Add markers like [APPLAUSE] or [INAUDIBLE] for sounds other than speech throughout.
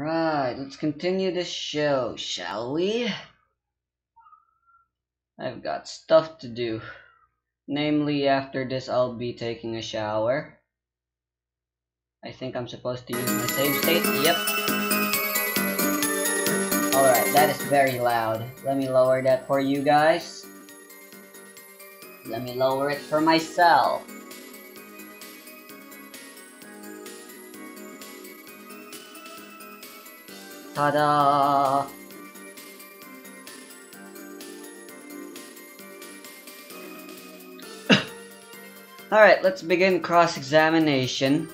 Right, let's continue the show, shall we? I've got stuff to do. Namely, after this I'll be taking a shower. I think I'm supposed to use my save state. Yep. Alright, that is very loud. Let me lower that for you guys. Let me lower it for myself. Alright, let's begin cross-examination.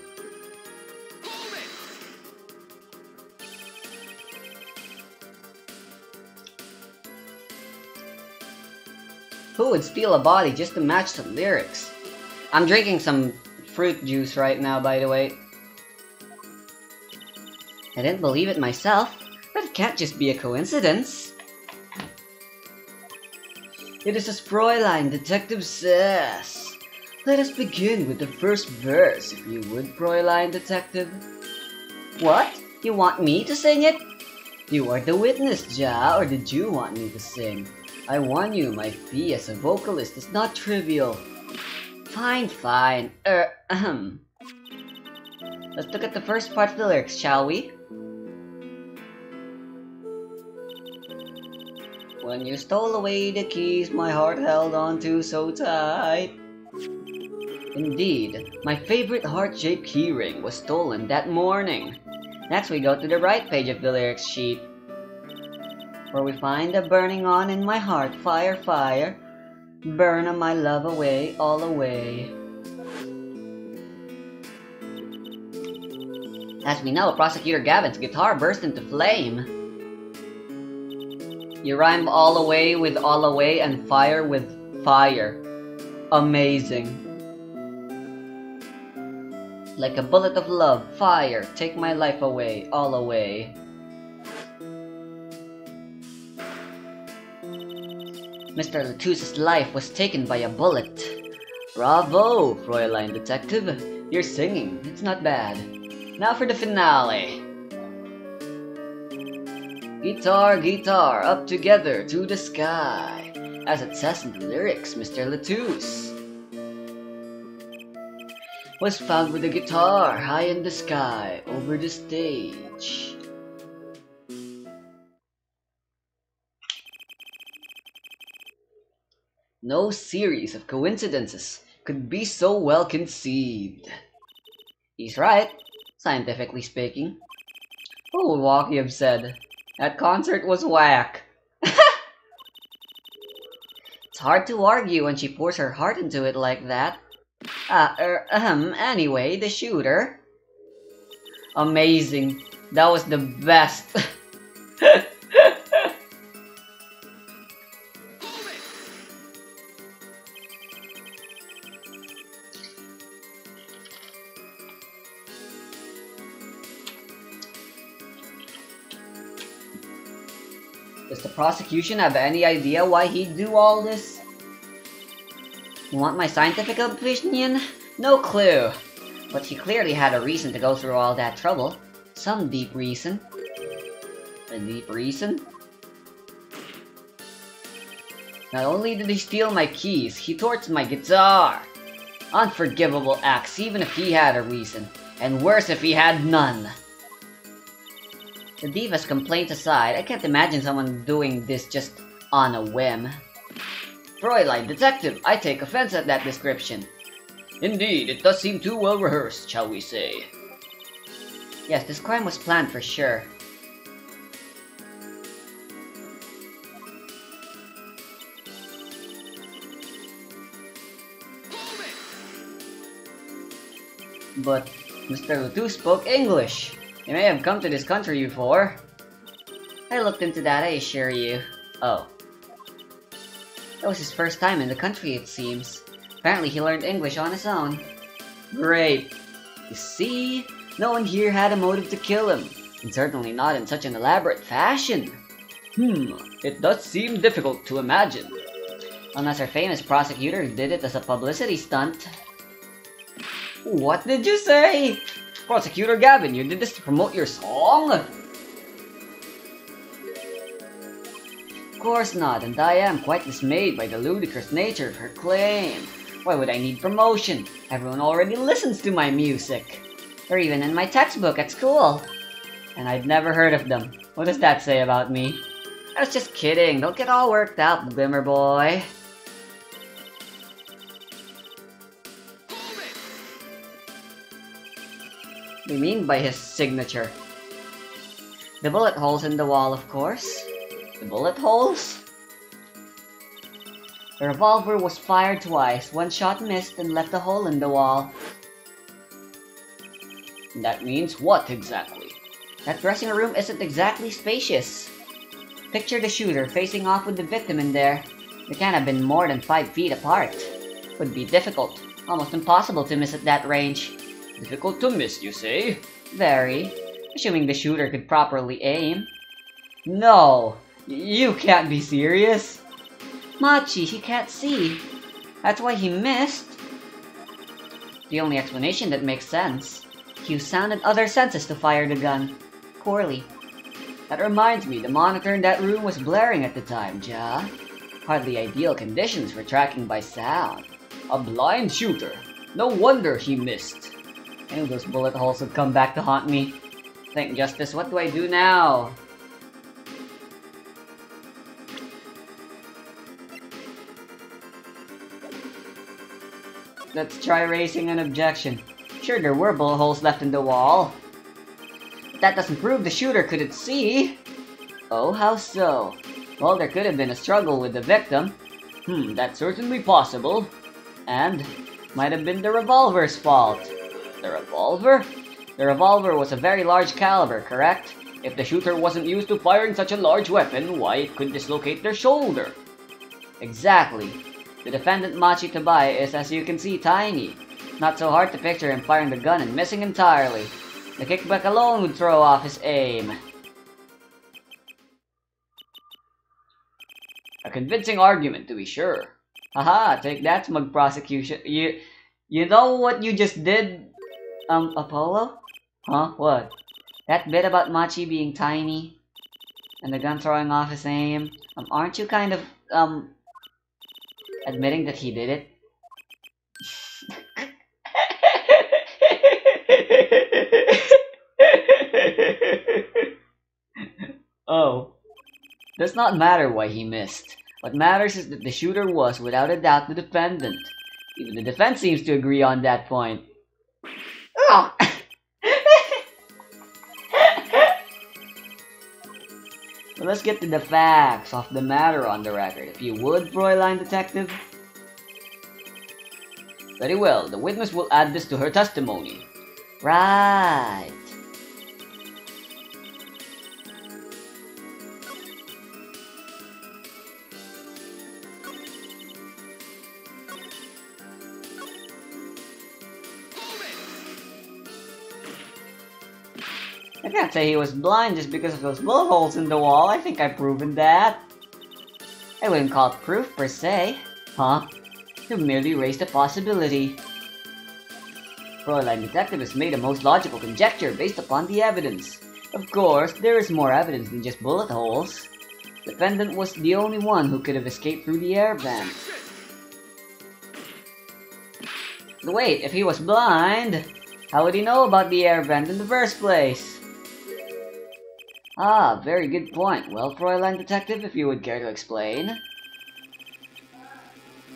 Who would steal a body just to match the lyrics? I'm drinking some fruit juice right now, by the way. I didn't believe it myself, but it can't just be a coincidence. It is as Fräulein Detective says. Let us begin with the first verse, if you would, Fräulein Detective. What? You want me to sing it? You are the witness, Ja, or did you want me to sing? I warn you, my fee as a vocalist is not trivial. Fine, fine. Er, ahem. Let's look at the first part of the lyrics, shall we? When you stole away the keys my heart held on to so tight. Indeed, my favorite heart-shaped keyring was stolen that morning. Next we go to the right page of the lyrics sheet where we find a burning on in my heart, fire, fire, burn my love away, all away. As we know, Prosecutor Gavin's guitar burst into flame. You rhyme all away with all away and fire with fire. Amazing. Like a bullet of love, fire, take my life away, all away. Mr. LeTouse's life was taken by a bullet. Bravo, Fräulein Detective. You're singing. It's not bad. Now for the finale. Guitar, guitar, up together to the sky. As it says in the lyrics, Mr. LeTouse was found with a guitar high in the sky over the stage. No series of coincidences could be so well conceived. He's right, scientifically speaking. Who would Walkie have said? That concert was whack. [LAUGHS] it's hard to argue when she pours her heart into it like that. Uh, er, um, anyway, the shooter. Amazing. That was the best. [LAUGHS] Does the prosecution have any idea why he'd do all this? You want my scientific opinion? No clue. But he clearly had a reason to go through all that trouble. Some deep reason. A deep reason? Not only did he steal my keys, he torched my guitar! Unforgivable acts even if he had a reason. And worse if he had none. The Diva's complaints aside, I can't imagine someone doing this just on a whim. Fräulein, detective, I take offense at that description. Indeed, it does seem too well rehearsed, shall we say. Yes, this crime was planned for sure. But Mr. Lutu spoke English. He may have come to this country before. I looked into that, I assure you. Oh. That was his first time in the country, it seems. Apparently he learned English on his own. Great. You see, no one here had a motive to kill him. And certainly not in such an elaborate fashion. Hmm, it does seem difficult to imagine. Unless our famous prosecutor did it as a publicity stunt. What did you say? Prosecutor Gavin, you did this to promote your song? Of course not, and I am quite dismayed by the ludicrous nature of her claim. Why would I need promotion? Everyone already listens to my music. They're even in my textbook at school. And I'd never heard of them. What does that say about me? I was just kidding, don't get all worked up, Glimmer Boy. You mean by his signature? The bullet holes in the wall, of course. The bullet holes? The revolver was fired twice. One shot missed and left a hole in the wall. That means what exactly? That dressing room isn't exactly spacious. Picture the shooter facing off with the victim in there. They can't have been more than 5 feet apart. Would be difficult, almost impossible to miss at that range. Difficult to miss, you say? Very. Assuming the shooter could properly aim. No! You can't be serious! Machi, he can't see. That's why he missed. The only explanation that makes sense. He used sound and other senses to fire the gun. Poorly. That reminds me, the monitor in that room was blaring at the time, Ja. Hardly ideal conditions for tracking by sound. A blind shooter. No wonder he missed. Knew those bullet holes would come back to haunt me. Thank Justice, what do I do now? Let's try raising an objection. Sure, there were bullet holes left in the wall. But that doesn't prove the shooter couldn't see. Oh, how so? Well, there could have been a struggle with the victim. Hmm, that's certainly possible. And might have been the revolver's fault. The revolver? The revolver was a very large caliber, correct? If the shooter wasn't used to firing such a large weapon, why it could dislocate their shoulder. Exactly. The defendant Machi Tobaye is, as you can see, tiny. Not so hard to picture him firing the gun and missing entirely. The kickback alone would throw off his aim. A convincing argument, to be sure. Haha, take that, smug prosecution. You, you know what you just did, um, Apollo? Huh? What? That bit about Machi being tiny and the gun throwing off his aim. Um, aren't you kind of, um, admitting that he did it? [LAUGHS] oh. Does not matter why he missed. What matters is that the shooter was, without a doubt, the defendant. Even the defense seems to agree on that point. Oh. let's get to the facts of the matter on the record, if you would, Fräulein Detective. Very well, the witness will add this to her testimony. Right. I can't say he was blind just because of those bullet holes in the wall. I think I've proven that. I wouldn't call it proof per se. Huh? You merely raised a possibility. Fräulein Detective has made a most logical conjecture based upon the evidence. Of course, there is more evidence than just bullet holes. The defendant was the only one who could have escaped through the air vent. Wait, if he was blind, how would he know about the air vent in the first place? Ah, very good point. Well, Fräulein Detective, if you would care to explain.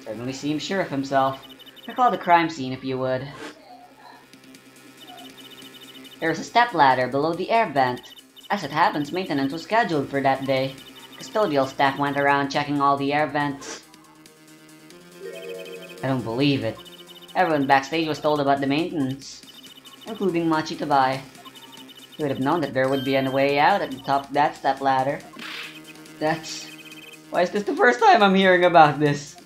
Certainly seems sure of himself. Recall the crime scene, if you would. There was a stepladder below the air vent. As it happens, maintenance was scheduled for that day. Custodial staff went around checking all the air vents. I don't believe it. Everyone backstage was told about the maintenance, including Machi Tobaye. He would have known that there would be a way out at the top of that step ladder. That's... Why is this the first time I'm hearing about this?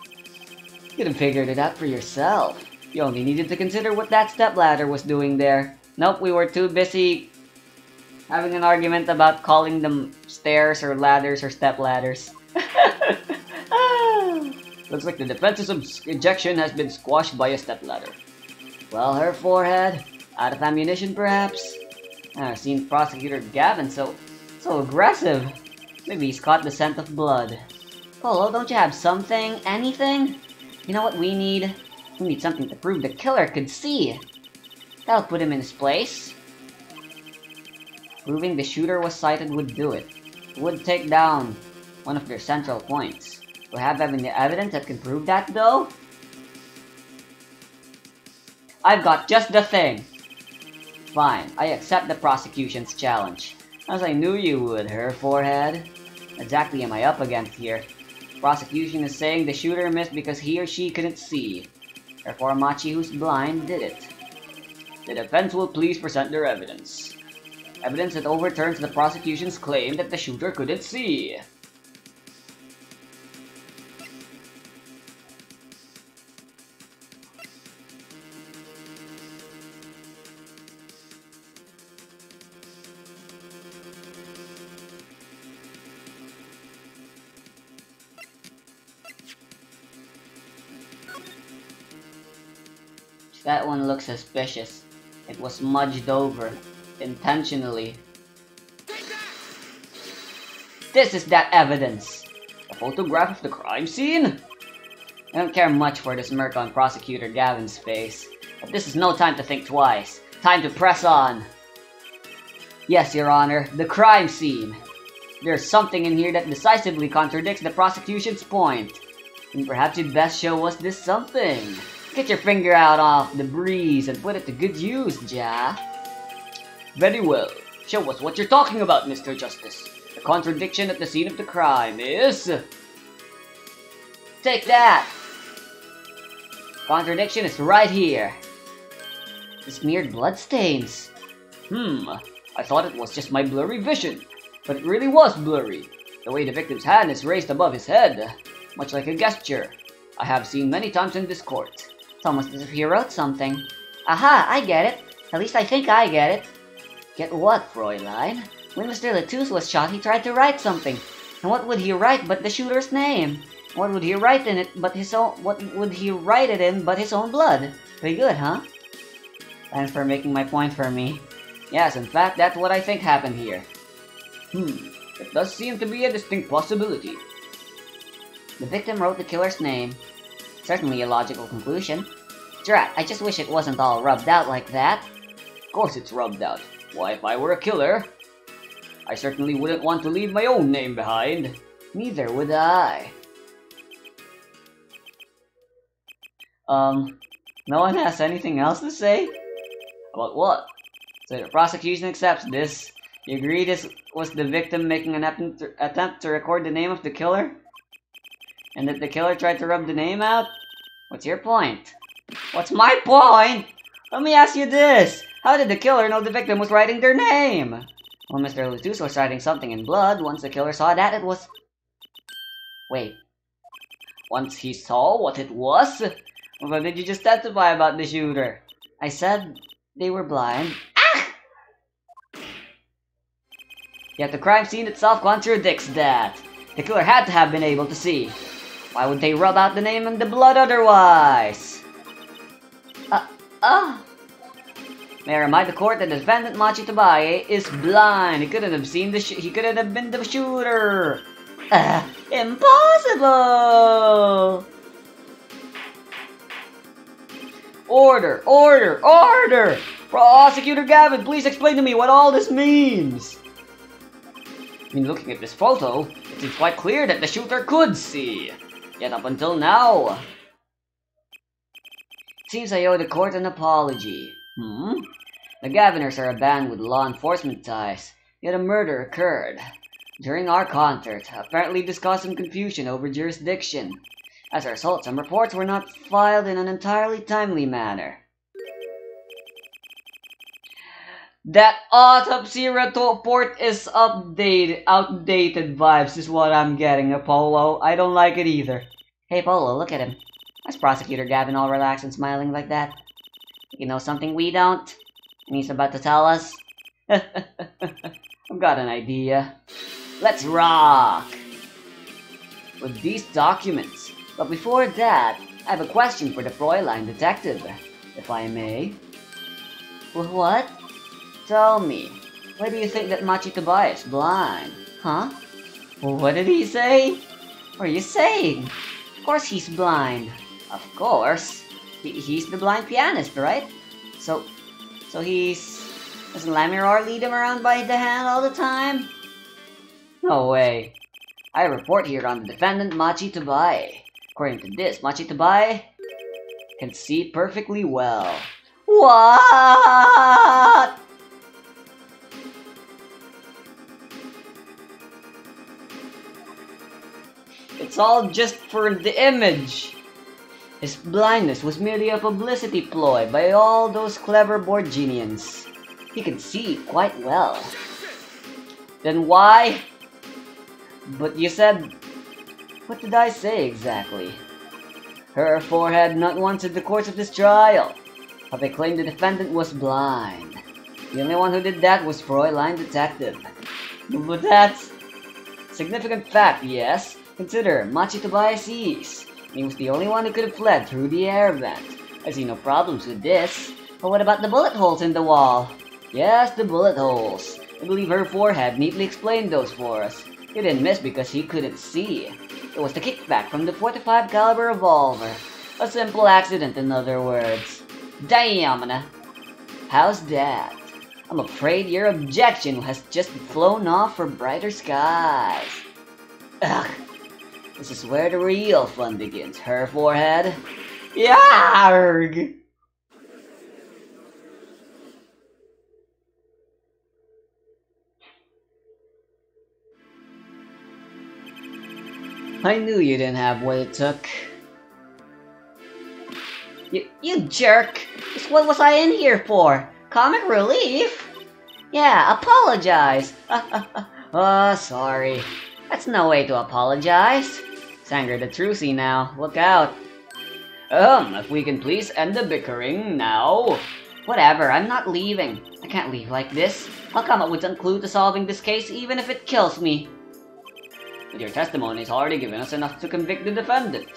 You could have figured it out for yourself. You only needed to consider what that step ladder was doing there. Nope, we were too busy having an argument about calling them stairs or ladders or step ladders. [LAUGHS] Looks like the defense's objection has been squashed by a step ladder. Well, Herr Forehead, out of ammunition perhaps? I've seen Prosecutor Gavin so, so aggressive. Maybe he's caught the scent of blood. Polo, don't you have something? Anything? You know what we need? We need something to prove the killer could see. That'll put him in his place. Proving the shooter was sighted would do it. it would take down one of their central points. We have any evidence that can prove that, though? I've got just the thing. Fine, I accept the prosecution's challenge. As I knew you would, Herr Forehead. Exactly am I up against here? Prosecution is saying the shooter missed because he or she couldn't see. Therefore, Machi, who's blind, did it. The defense will please present their evidence. Evidence that overturns the prosecution's claim that the shooter couldn't see. That one looks suspicious. It was smudged over. Intentionally. This is that evidence! A photograph of the crime scene? I don't care much for this smirk on Prosecutor Gavin's face, but this is no time to think twice. Time to press on! Yes, Your Honor, the crime scene! There's something in here that decisively contradicts the prosecution's point. And perhaps you'd best show us this something. Get your finger out off the breeze and put it to good use, Ja. Very well. Show us what you're talking about, Mr. Justice. The contradiction at the scene of the crime is... Take that! Contradiction is right here. The smeared bloodstains. Hmm, I thought it was just my blurry vision, but it really was blurry. The way the victim's hand is raised above his head, much like a gesture, I have seen many times in this court. It's almost as if he wrote something. Aha, I get it. At least I think I get it. Get what, Fräulein? When Mr. LeTouse was shot, he tried to write something. And what would he write but the shooter's name? What would he write in it but his own what would he write it in but his own blood? Pretty good, huh? Thanks for making my point for me. Yes, in fact, that's what I think happened here. Hmm, it does seem to be a distinct possibility. The victim wrote the killer's name, Certainly a logical conclusion. Drat, I just wish it wasn't all rubbed out like that. Of course it's rubbed out. Why, if I were a killer, I certainly wouldn't want to leave my own name behind. Neither would I. Um, no one has anything else to say? About what? So the prosecution accepts this. You agree this was the victim making an attempt to record the name of the killer? And that the killer tried to rub the name out? What's your point? What's my point? Let me ask you this. How did the killer know the victim was writing their name? Well, Mr. LeTouse was writing something in blood. Once the killer saw that, it was... Wait. Once he saw what it was? What did you just testify about the shooter? I said they were blind. Ah! Yet the crime scene itself contradicts that. The killer had to have been able to see. Why would they rub out the name and the blood otherwise? Uh, uh. May I remind the court that the defendant Machi Tobaye is blind. He couldn't have seen the he couldn't have been the shooter. Uh, impossible! Order! Order! Order! Prosecutor Gavin, please explain to me what all this means! I mean, looking at this photo, it seems quite clear that the shooter could see. Yet up until now... Seems I owe the court an apology. Hmm? The Gavinners are a band with law enforcement ties, yet a murder occurred. During our concert, apparently this caused some confusion over jurisdiction. As a result, some reports were not filed in an entirely timely manner. That autopsy report is updated, outdated vibes is what I'm getting, Apollo. I don't like it either. Hey, Polo, look at him. Why's Prosecutor Gavin all relaxed and smiling like that? You know something we don't? And he's about to tell us? [LAUGHS] I've got an idea. Let's rock! With these documents. But before that, I have a question for the Fräulein detective, if I may. What? Tell me, why do you think that Machi Tobaye is blind? Huh? What did he say? What are you saying? Course he's blind. Of course. He, he's the blind pianist, right? So, so he's... Doesn't Lamiroir lead him around by the hand all the time? No way. I report here on the defendant Machi Tobaye. According to this, Machi Tobaye can see perfectly well. What? It's all just for the image. His blindness was merely a publicity ploy by all those clever Borginians. He could see quite well. Then why? But you said... What did I say exactly? Herr Forehead not once in the course of this trial. But they claimed the defendant was blind. The only one who did that was Fräulein Detective. But that's... Significant fact, yes. Consider Machi Tobaye He was the only one who could have fled through the air vent. I see no problems with this. But what about the bullet holes in the wall? Yes, the bullet holes. I believe Herr Forehead neatly explained those for us. He didn't miss because he couldn't see. It was the kickback from the 45 caliber revolver. A simple accident, in other words. Damn, how's that? I'm afraid your objection has just flown off for brighter skies. Ugh. This is where the real fun begins. Herr Forehead. Yarg! I knew you didn't have what it took. You, you jerk! what was I in here for? Comic relief? Yeah, apologize! oh, [LAUGHS] sorry. That's no way to apologize. Sanger the Trucy now, look out. Um, if we can please end the bickering now. Whatever, I'm not leaving. I can't leave like this. I'll come up with some clue to solving this case even if it kills me. But your testimony has already given us enough to convict the defendant.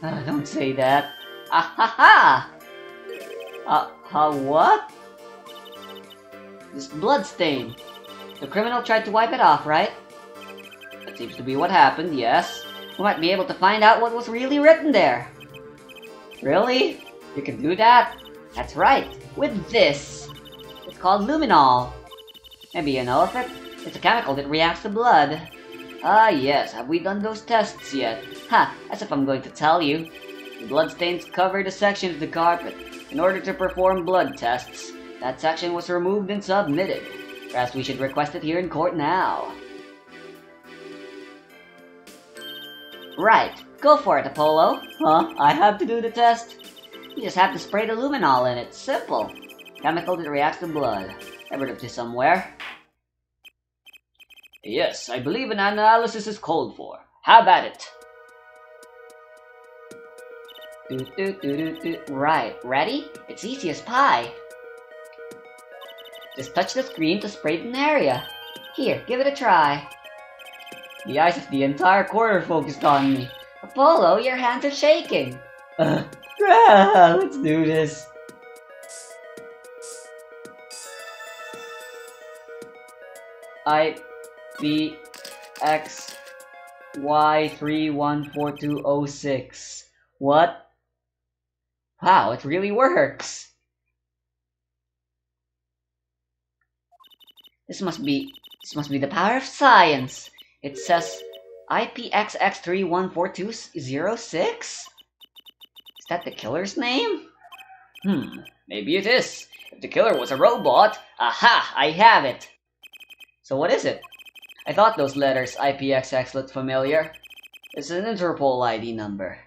Uh, don't say that. Ah ha ha! Uh, ha what? This blood stain. The criminal tried to wipe it off, right? Seems to be what happened, yes. We might be able to find out what was really written there. Really? You can do that? That's right, with this. It's called luminol. Maybe you know of it? It's a chemical that reacts to blood. Ah yes, have we done those tests yet? Ha, as if I'm going to tell you. The bloodstains covered a section of the carpet. In order to perform blood tests, that section was removed and submitted. Perhaps we should request it here in court now. Right, go for it, Apollo. Huh? I have to do the test? You just have to spray the luminol in it. Simple. Chemical that reacts to blood. I read of this somewhere. Yes, I believe an analysis is called for. How about it? Do, do, do, do, do. Right, ready? It's easy as pie. Just touch the screen to spray an area. Here, give it a try. The eyes of the entire quarter focused on me. Apollo, your hands are shaking. [LAUGHS] Ah, let's do this. I B X Y three one four two oh six. What? Wow, it really works. This must be this must be the power of science. It says IPXX314206? Is that the killer's name? Hmm, maybe it is. If the killer was a robot, aha, I have it. So what is it? I thought those letters IPXX looked familiar. It's an Interpol ID number.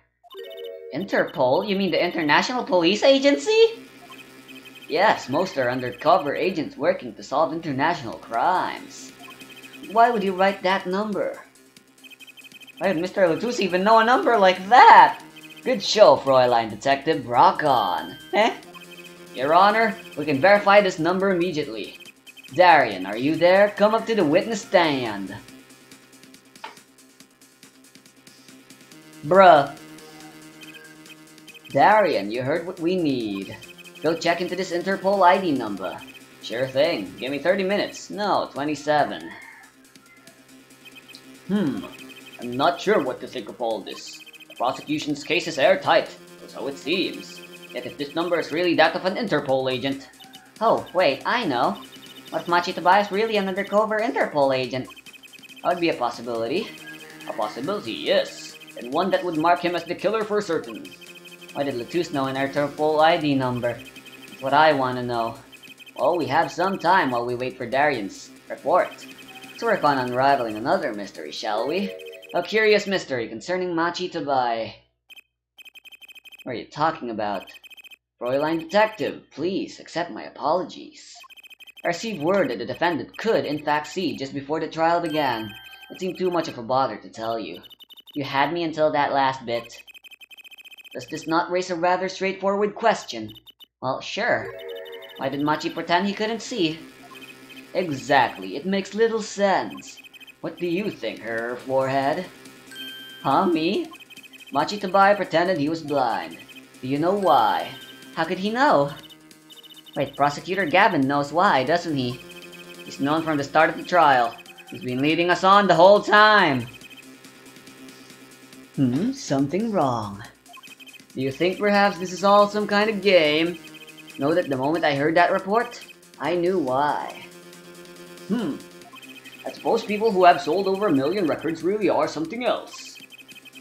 Interpol? You mean the International Police Agency? Yes, most are undercover agents working to solve international crimes. Why would you write that number? Why would Mr. LeTouse even know a number like that? Good show, Fräulein Detective. Rock on. Eh? Your Honor, we can verify this number immediately. Daryan, are you there? Come up to the witness stand. Bruh. Daryan, you heard what we need. Go check into this Interpol ID number. Sure thing. Give me 30 minutes. No, 27. Hmm, I'm not sure what to think of all this. The prosecution's case is airtight, or so it seems. Yet if this number is really that of an Interpol agent... Oh, wait, I know. What if Machi Tobias really an undercover Interpol agent? That would be a possibility. A possibility, yes. And one that would mark him as the killer for certain. Why did LeTouse know an Interpol ID number? That's what I want to know. Well, we have some time while we wait for Daryan's report. Let's work on unraveling another mystery, shall we? A curious mystery concerning Machi Tobaye. What are you talking about? Fräulein Detective, please accept my apologies. I received word that the defendant could, in fact, see just before the trial began. It seemed too much of a bother to tell you. You had me until that last bit. Does this not raise a rather straightforward question? Well, sure. Why did Machi pretend he couldn't see? Exactly, it makes little sense. What do you think, Herr Forehead? Huh, me? Machi Tobaye pretended he was blind. Do you know why? How could he know? Wait, Prosecutor Gavin knows why, doesn't he? He's known from the start of the trial. He's been leading us on the whole time. Hmm, something wrong. Do you think perhaps this is all some kind of game? Know that the moment I heard that report, I knew why. Hmm. I suppose people who have sold over a million records really are something else.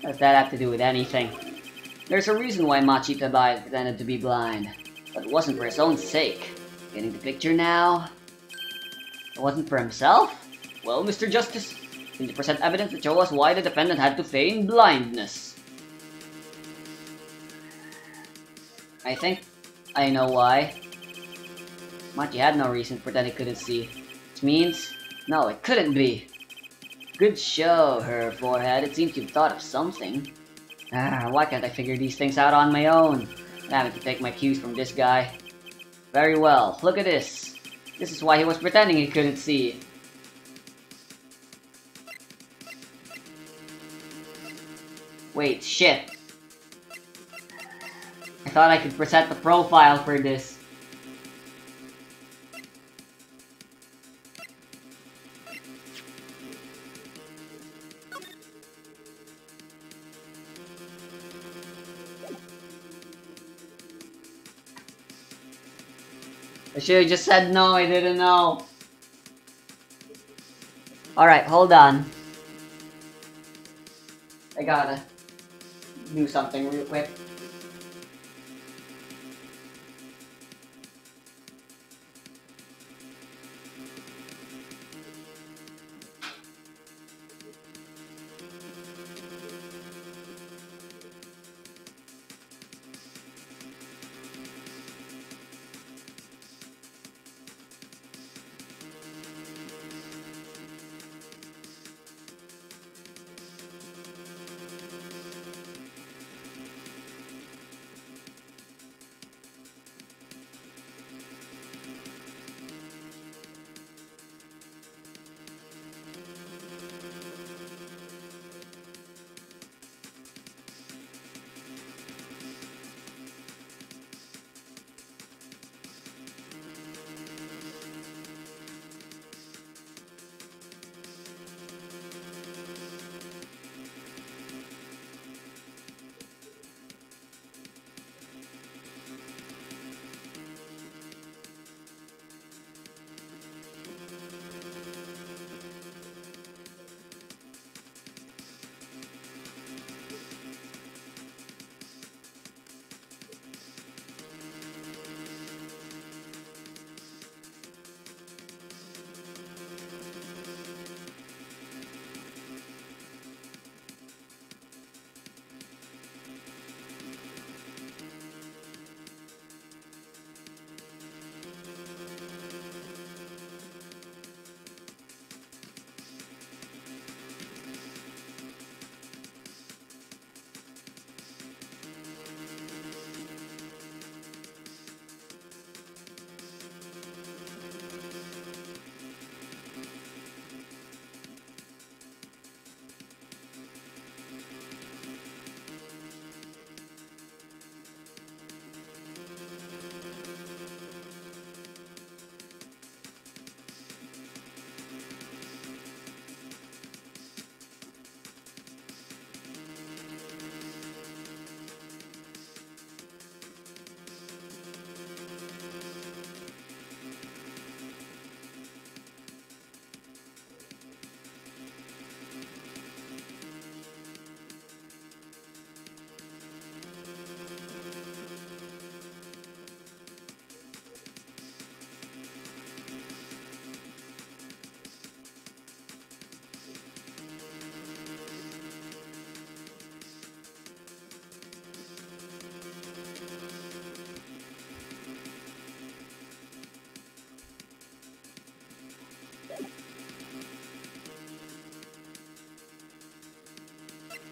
What does that have to do with anything? There's a reason why Machi Tobaye pretended to be blind, but it wasn't for his own sake. Getting the picture now? It wasn't for himself? Well, Mr. Justice, can you present evidence to show us why the defendant had to feign blindness? I think I know why. Machi had no reason to pretend he couldn't see. Means, no, it couldn't be. Good show, Herr Forehead. It seems you've thought of something. Ah, why can't I figure these things out on my own? I'm having to take my cues from this guy. Very well, look at this. This is why he was pretending he couldn't see. Wait, shit. I thought I could present the profile for this. Should just said no, I didn't know. Alright, hold on. I gotta do something real quick.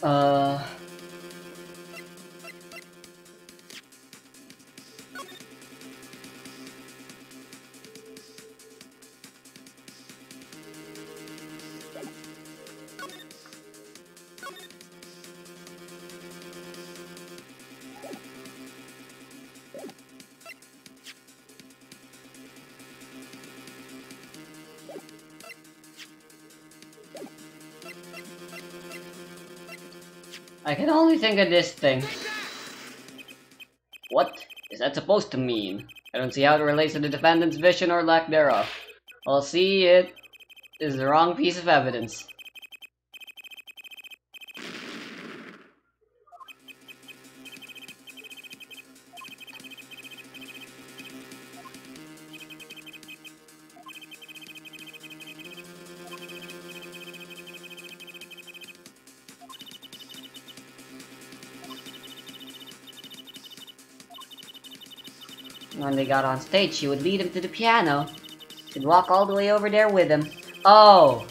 Uh... I can only think of this thing. What is that supposed to mean? I don't see how it relates to the defendant's vision or lack thereof. I'll see it is the wrong piece of evidence. When they got on stage, she would lead him to the piano. She'd walk all the way over there with him. Oh!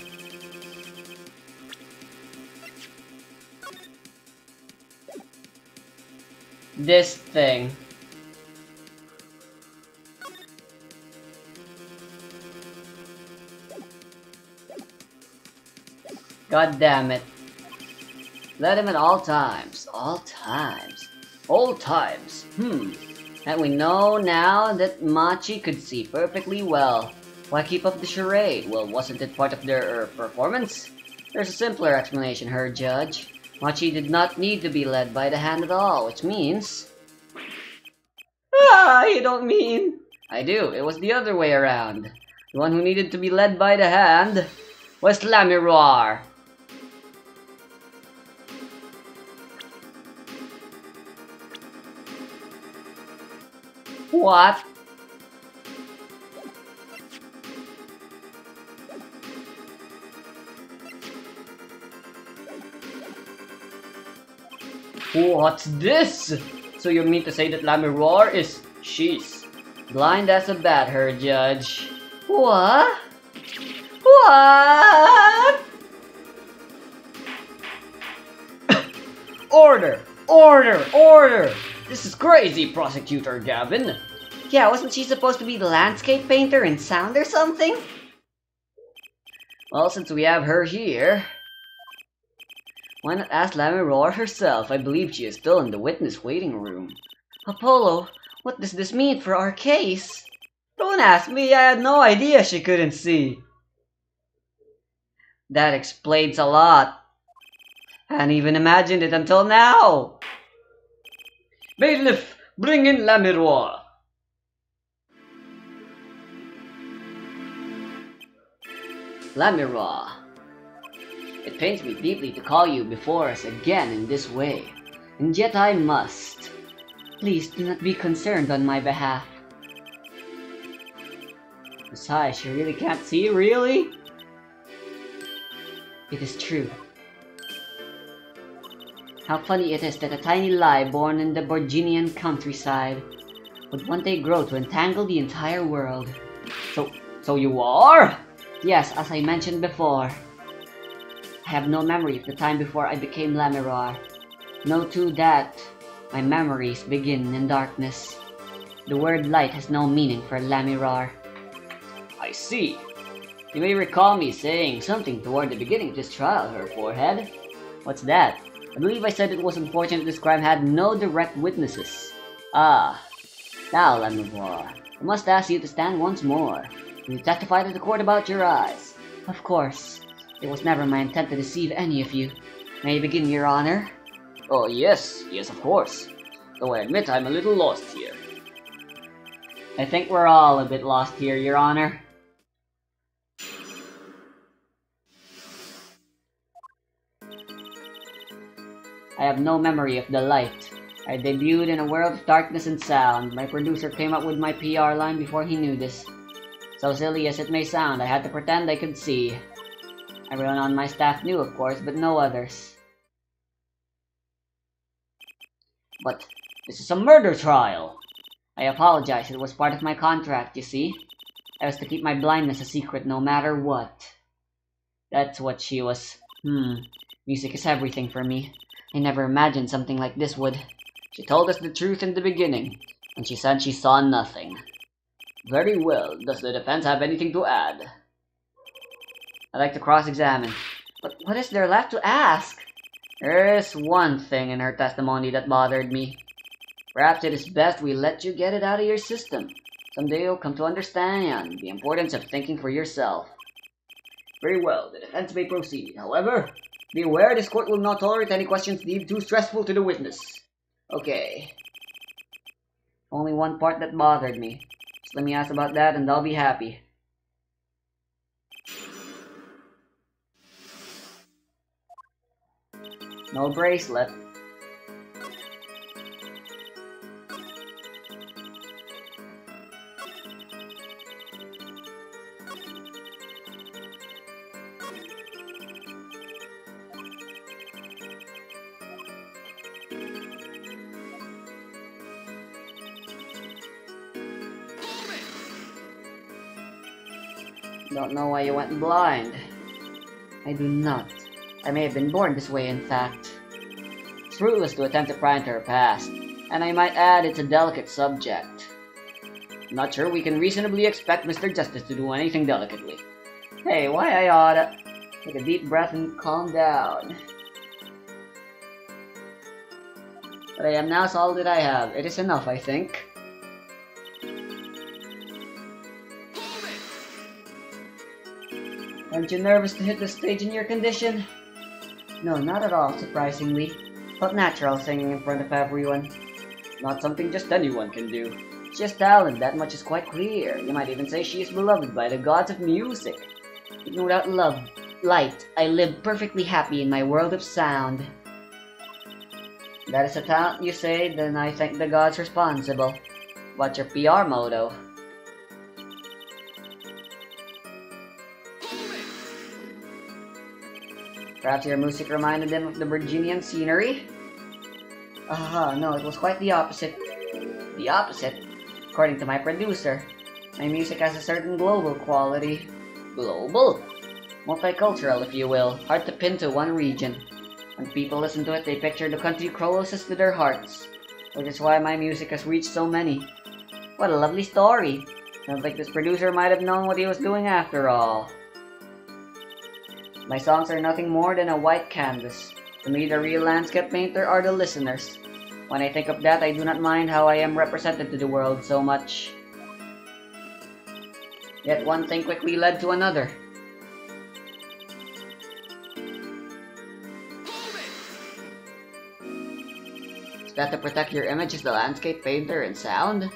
This thing. God damn it. Let him at all times. All times. All times. Hmm. And we know now that Machi could see perfectly well. Why keep up the charade? Well, wasn't it part of their uh, performance? There's a simpler explanation, Herr Judge. Machi did not need to be led by the hand at all, which means... Ah, you don't mean... I do, it was the other way around. The one who needed to be led by the hand was Lamiroir. What? What's this? So you mean to say that Lamiroir is... she's... blind as a bat, Herr Judge. What? What? [COUGHS] order! Order! Order! This is crazy, Prosecutor Gavin. Yeah, wasn't she supposed to be the landscape painter in sound or something? Well, since we have her here, why not ask Lamiroir herself? I believe she is still in the witness waiting room. Apollo, what does this mean for our case? Don't ask me, I had no idea she couldn't see. That explains a lot. Hadn't even imagined it until now. Bailiff, bring in Lamiroir. Lamiroir. It pains me deeply to call you before us again in this way, and yet I must. Please do not be concerned on my behalf. Besides, you really can't see, really? It is true. How funny it is that a tiny lie born in the Borginian countryside would one day grow to entangle the entire world. So, so you are? Yes, as I mentioned before. I have no memory of the time before I became Lamiroir. Know too that my memories begin in darkness. The word light has no meaning for Lamiroir. I see. You may recall me saying something toward the beginning of this trial, Herr Forehead. What's that? I believe I said it was unfortunate this crime had no direct witnesses. Ah. Now, Lamiroir, I must ask you to stand once more. You testify to the court about your eyes. Of course. It was never my intent to deceive any of you. May I begin, Your Honor? Oh, yes, yes, of course. Though I admit I'm a little lost here. I think we're all a bit lost here, Your Honor. I have no memory of the light. I debuted in a world of darkness and sound. My producer came up with my PR line before he knew this. So silly as it may sound, I had to pretend I could see. Everyone on my staff knew, of course, but no others. But this is a murder trial! I apologize, it was part of my contract, you see. I was to keep my blindness a secret no matter what. That's what she was, hmm, Music is everything for me. I never imagined something like this would. She told us the truth in the beginning, and she said she saw nothing. Very well. Does the defense have anything to add? I'd like to cross-examine. But what is there left to ask? There's one thing in her testimony that bothered me. Perhaps it is best we let you get it out of your system. Someday you'll come to understand the importance of thinking for yourself. Very well, the defense may proceed. However, be aware this court will not tolerate any questions deemed too stressful to the witness. Okay. Only one part that bothered me. Let me ask about that and I'll be happy. No bracelet. Don't know why you went blind. I do not. I may have been born this way, in fact. It's ruthless to attempt to pry into her past, and I might add it's a delicate subject. Not sure we can reasonably expect Mr. Justice to do anything delicately. Hey, why I oughta take a deep breath and calm down. But I am now all that I have. It is enough, I think. Aren't you nervous to hit the stage in your condition? No, not at all, surprisingly. Felt natural singing in front of everyone. Not something just anyone can do. She has talent, that much is quite clear. You might even say she is beloved by the gods of music. Even without love, light, I live perfectly happy in my world of sound. That is a talent, you say? Then I thank the gods responsible. What's your PR motto? Perhaps your music reminded them of the Borginian scenery? Ah, no, it was quite the opposite. The opposite? According to my producer, my music has a certain global quality. Global? Multicultural, if you will, hard to pin to one region. When people listen to it, they picture the country closest to their hearts, which is why my music has reached so many. What a lovely story! Sounds like this producer might have known what he was doing after all. My songs are nothing more than a white canvas. To me, the real landscape painter are the listeners. When I think of that, I do not mind how I am represented to the world so much. Yet one thing quickly led to another. Is that to protect your image as the landscape painter and sound?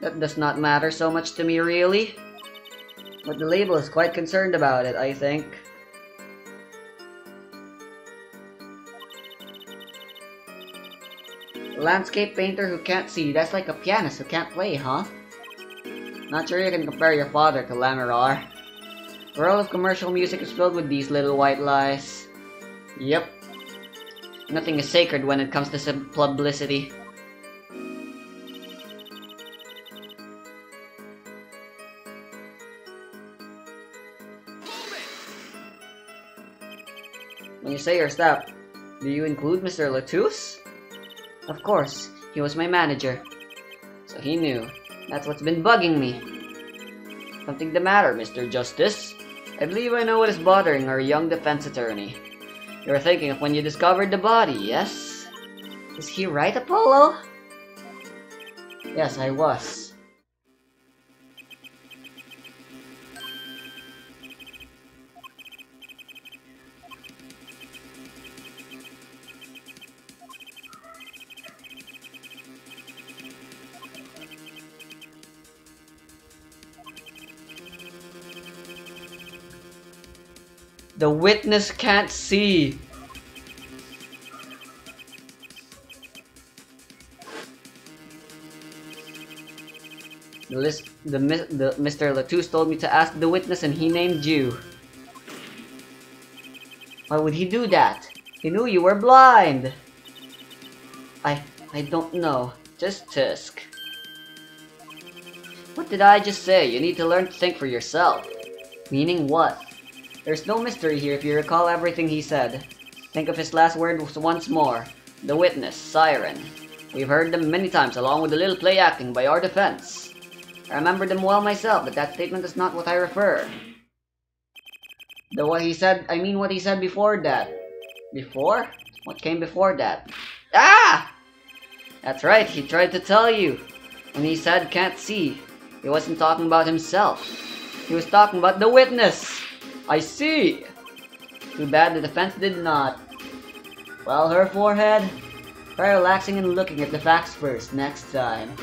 That does not matter so much to me, really. But the label is quite concerned about it, I think. landscape painter who can't see, that's like a pianist who can't play, huh? Not sure you can compare your father to Lamiroir. The world of commercial music is filled with these little white lies. Yep. Nothing is sacred when it comes to publicity. You say your staff, do you include Mr. LeTouse? Of course, he was my manager. So he knew. That's what's been bugging me. Something the matter, Mr. Justice? I believe I know what is bothering our young defense attorney. You were thinking of when you discovered the body, yes? Is he right, Apollo? Yes, I was. The witness can't see. The list, the, the Mr. LeTouse told me to ask the witness and he named you. Why would he do that? He knew you were blind. I, I don't know. Just tisk. What did I just say? You need to learn to think for yourself. Meaning what? There's no mystery here if you recall everything he said. Think of his last words once more. The witness, Siren. We've heard them many times along with a little play acting by our defense. I remember them well myself, but that statement is not what I refer. The what he said, I mean what he said before that. Before? What came before that? Ah! That's right, he tried to tell you. When he said can't see, he wasn't talking about himself. He was talking about the witness. I see. Too bad the defense did not. Well, Herr Forehead. Try relaxing and looking at the facts first next time.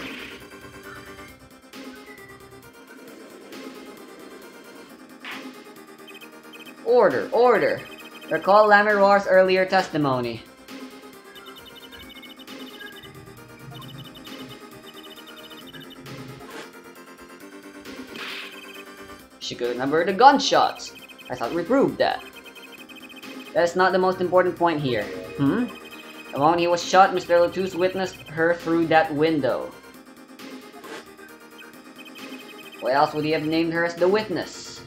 Order, order. Recall Lamiroir's earlier testimony. She could remember the gunshots. I thought we proved that. That's not the most important point here. Hmm? The moment he was shot, Mr. LeTouse witnessed her through that window. Why else would he have named her as the witness?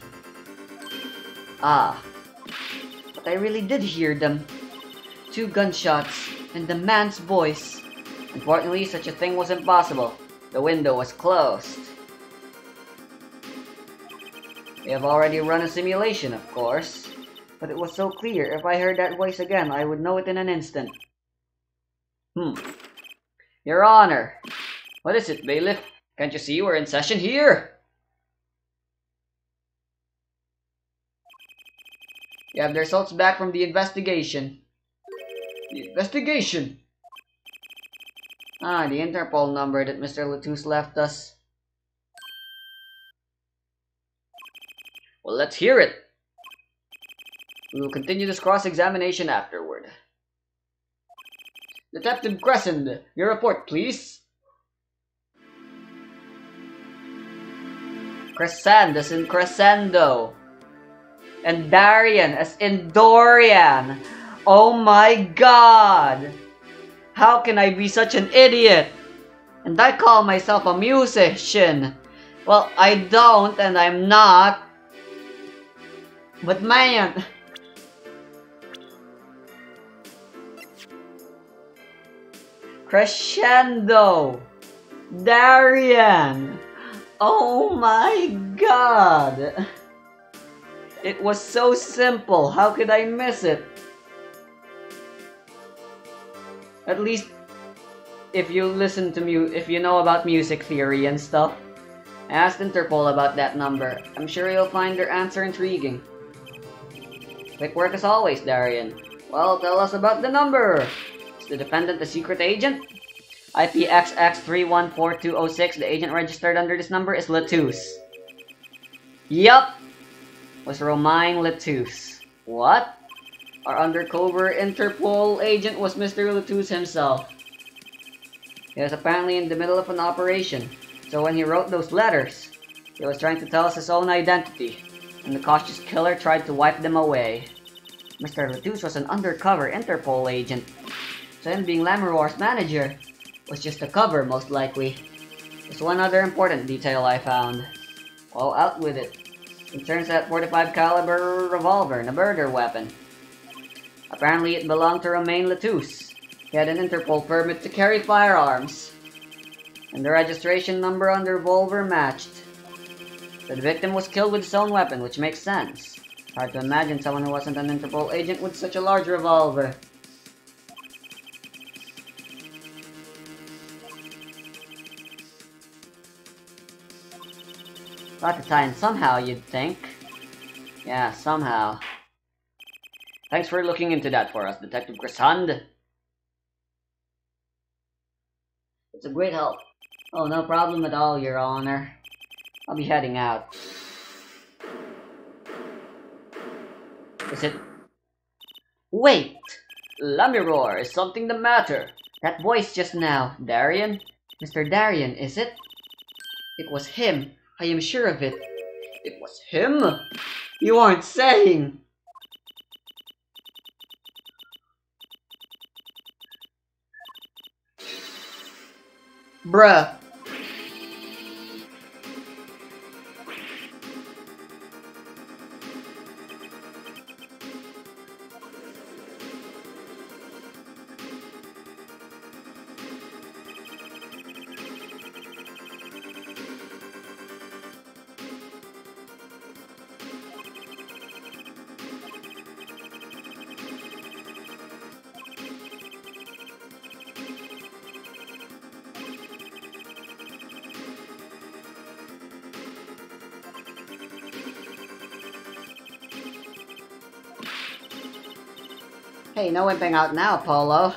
Ah. But I really did hear them. Two gunshots, and the man's voice. Unfortunately, such a thing was impossible. The window was closed. We have already run a simulation, of course. But it was so clear, if I heard that voice again, I would know it in an instant. Hmm. Your Honor! What is it, bailiff? Can't you see we're in session here? You have the results back from the investigation. The investigation? Ah, the Interpol number that Mr. LeTouse left us. Well, let's hear it. We will continue this cross-examination afterward. Detective Crescend, your report, please. Crescend as in crescendo. And Daryan as in Dorian. Oh my god! How can I be such an idiot? And I call myself a musician. Well, I don't and I'm not. But man... Crescendo! Daryan! Oh my god! It was so simple, how could I miss it? At least, if you listen to mu- if you know about music theory and stuff, I asked Interpol about that number. I'm sure you'll find their answer intriguing. Quick work as always, Daryan. Well, tell us about the number. Is the defendant a secret agent? IPXX314206, the agent registered under this number is LeTouse. Yup! Was Romain LeTouse. What? Our undercover Interpol agent was Mr. LeTouse himself. He was apparently in the middle of an operation, so when he wrote those letters, he was trying to tell us his own identity, and the cautious killer tried to wipe them away. Mr. LeTouse was an undercover Interpol agent, so him being Lamiroir's manager was just a cover, most likely. There's one other important detail I found. Well, out with it. It turns that 45 caliber revolver and a murder weapon. Apparently it belonged to Romain LeTouse. He had an Interpol permit to carry firearms. And the registration number on the revolver matched. The victim was killed with his own weapon, which makes sense. Hard to imagine someone who wasn't an Interpol agent with such a large revolver. Got to tie in somehow, you'd think. Yeah, somehow. Thanks for looking into that for us, Detective Crescend. It's a great help. Oh, no problem at all, Your Honor. I'll be heading out. Is it... Wait! Lamiroir, is something the matter? That voice just now, Daryan? Mr. Daryan, is it? It was him. I am sure of it. It was him? You aren't saying... Bruh. No wimping out now, Polo.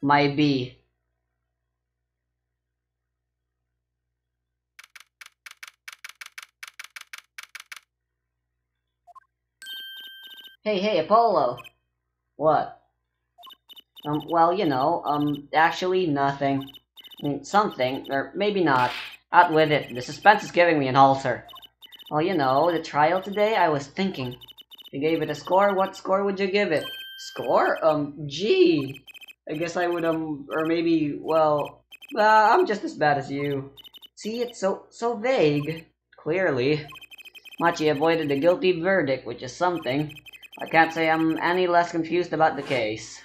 My B. Hey, hey, Apollo. What? Um, well, you know, um, actually nothing. Something, or maybe not. Out with it. The suspense is giving me an ulcer. Well, you know, the trial today, I was thinking. If you gave it a score, what score would you give it? Score? Um, G. I guess I would, um, or maybe, well, uh, I'm just as bad as you. See, it's so, so vague. Clearly. Machi avoided the guilty verdict, which is something. I can't say I'm any less confused about the case.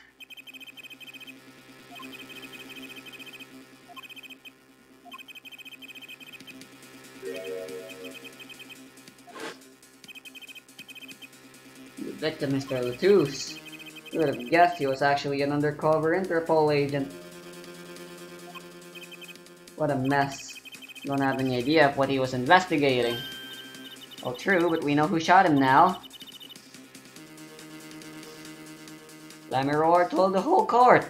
Victim, Mr. LeTouse. You would have guessed he was actually an undercover Interpol agent. What a mess. Don't have any idea of what he was investigating. Well, true, but we know who shot him now. Lamiroir told the whole court.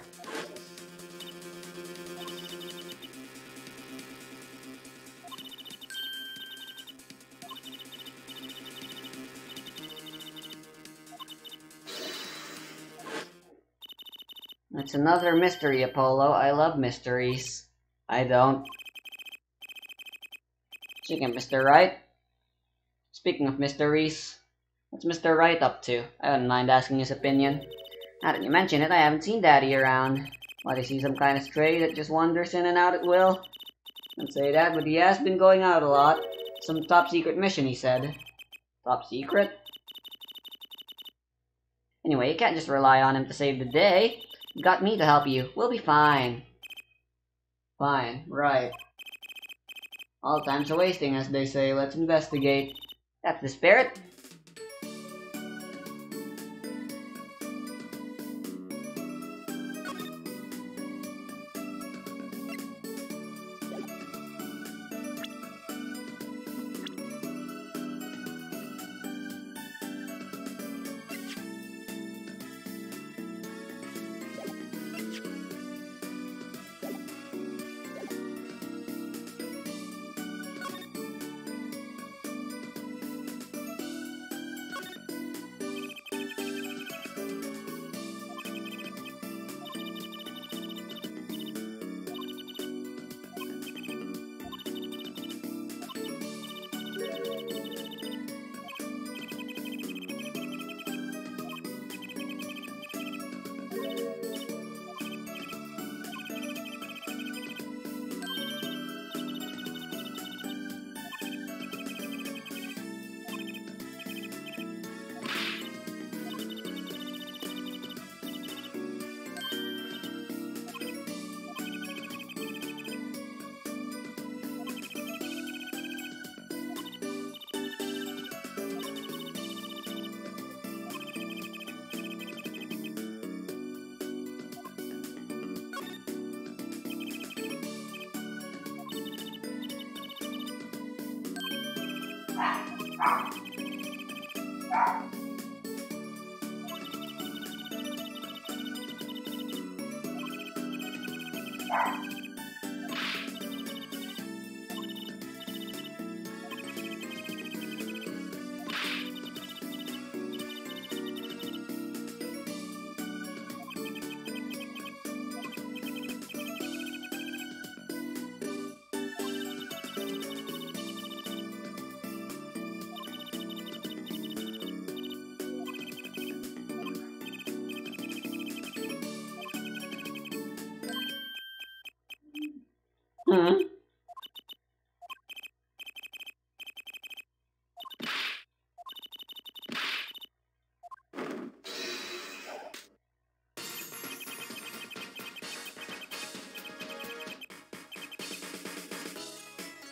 Another mystery, Apollo. I love mysteries. I don't. Chicken, Mr. Wright. Speaking of mysteries, what's Mr. Wright up to? I wouldn't mind asking his opinion. Now that you mention it, I haven't seen Daddy around. What, is he some kind of stray that just wanders in and out at will? I'd say that, but he has been going out a lot. Some top secret mission, he said. Top secret? Anyway, you can't just rely on him to save the day. You got me to help you. We'll be fine. Fine, right. All time's a wasting, as they say. Let's investigate. That's the spirit.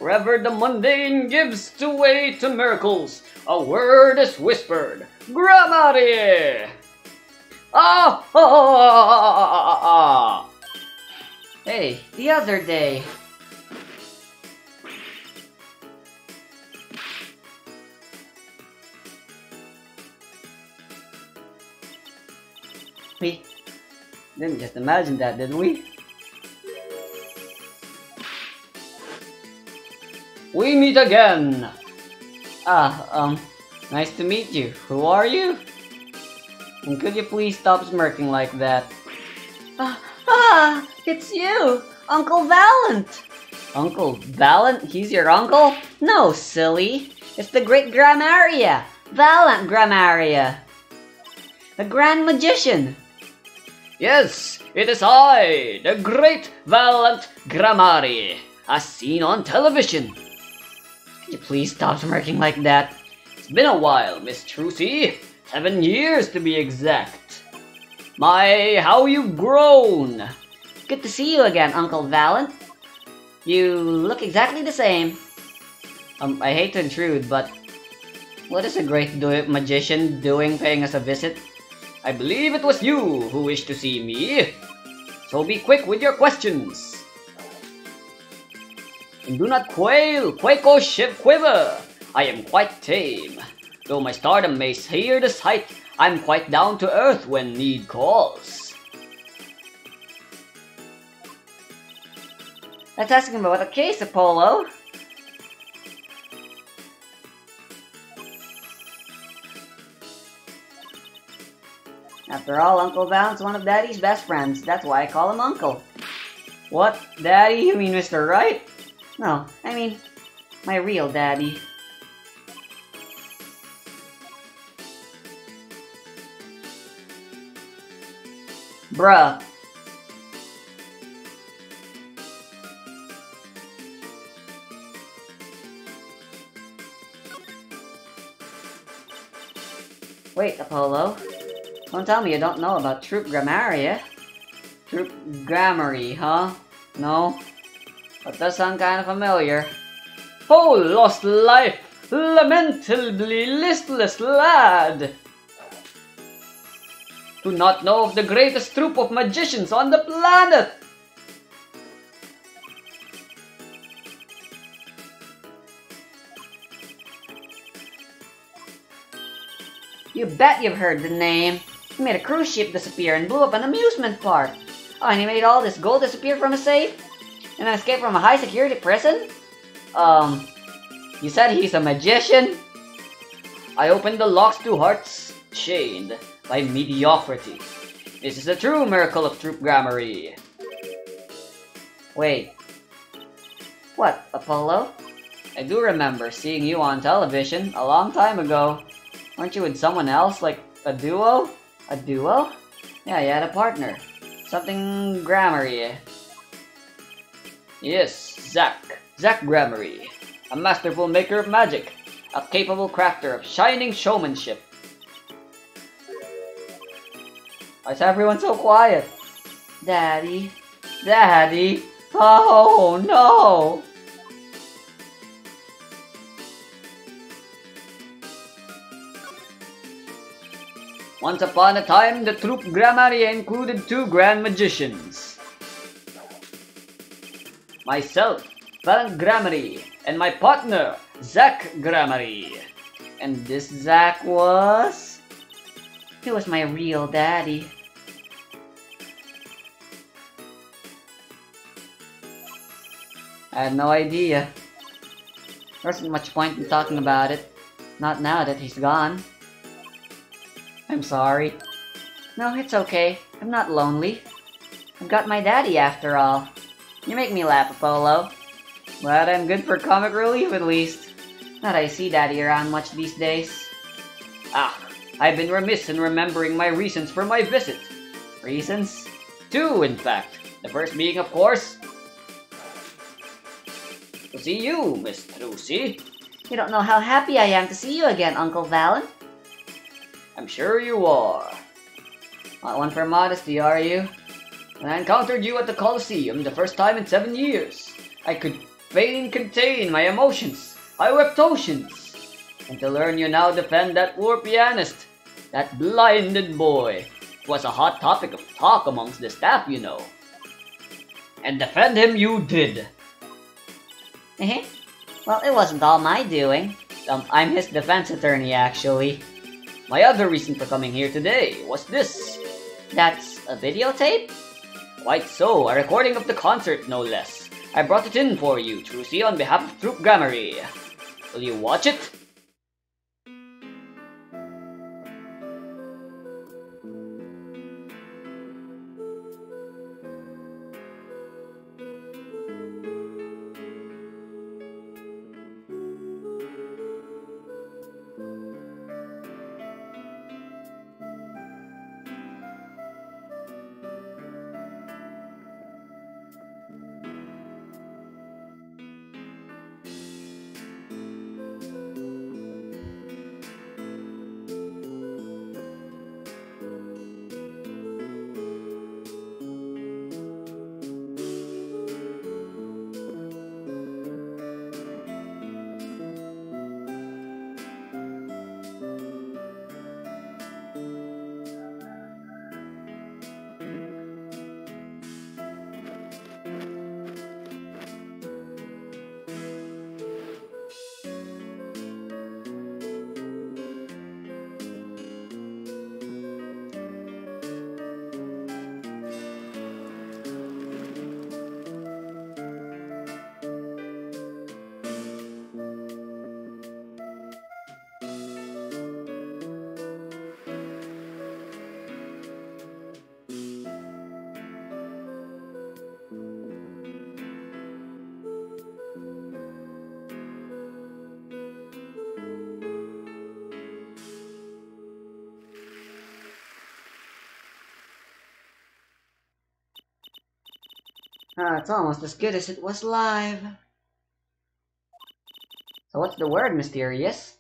Wherever the mundane gives to way to miracles, a word is whispered. Gramarye! Ah, Hey, the other day. We didn't just imagine that, did we? We meet again! Ah, um, nice to meet you. Who are you? And could you please stop smirking like that? Ah, ah it's you! Uncle Valant! Uncle Valant? He's your uncle? No, silly. It's the great Gramarye. Valant Gramarye. The Grand Magician. Yes, it is I, the great Valant Gramarye, as seen on television. Could you please stop smirking like that? It's been a while, Miss Trucy. Seven years to be exact. My, how you've grown! Good to see you again, Uncle Valant. You look exactly the same. Um, I hate to intrude, but what is a great do magician doing paying us a visit? I believe it was you who wished to see me. So be quick with your questions. Do not quail, quaco shiv quiver. I am quite tame. Though my stardom may hear the sight, I'm quite down to earth when need calls. Let's ask him about the case, Apollo. After all, Uncle Val's one of Daddy's best friends. That's why I call him Uncle. What? Daddy? You mean Mr. Wright? No, I mean, my real daddy. Bruh. Wait, Apollo. Don't tell me you don't know about Troupe Gramarye. Troupe Gramarye, huh? No? That does sound kind of familiar. Oh, lost life! Lamentably listless lad! Do not know of the greatest troop of magicians on the planet! You bet you've heard the name. He made a cruise ship disappear and blew up an amusement park. Oh, and he made all this gold disappear from a safe? And then escaped from a high security prison? Um, you said he's a magician? I opened the locks to hearts chained by mediocrity. This is a true miracle of Troupe Gramarye. Wait. What, Apollo? I do remember seeing you on television a long time ago. Weren't you with someone else, like a duo? A duo? Yeah, you had a partner. Something Gramarye. Yes, Zak. Zak Gramarye. A masterful maker of magic. A capable crafter of shining showmanship. Why is everyone so quiet? Daddy. Daddy? Oh no! Once upon a time, the troupe Gramarye included two grand magicians. Myself, Valant Gramarye, and my partner, Zak Gramarye. And this Zak was... He was my real daddy. I had no idea. There wasn't much point in talking about it. Not now that he's gone. I'm sorry. No, it's okay. I'm not lonely. I've got my daddy after all. You make me laugh, Apollo. But I'm good for comic relief at least. Not I see daddy around much these days. Ah, I've been remiss in remembering my reasons for my visit. Reasons? Two, in fact. The first being, of course, to see you, Miss Trucy. You don't know how happy I am to see you again, Uncle Valant. I'm sure you are. Not one for modesty, are you? When I encountered you at the Colosseum the first time in seven years, I could fain contain my emotions. I wept oceans. And to learn you now defend that poor pianist, that blinded boy, it was a hot topic of talk amongst the staff, you know. And defend him you did. Eh? well, it wasn't all my doing. Um, I'm his defense attorney, actually. My other reason for coming here today was this. That's a videotape? Quite so, a recording of the concert, no less. I brought it in for you, Trucy, on behalf of Troupe Gramarye. Will you watch it? Ah, it's almost as good as it was live. So what's the word, Mysterious?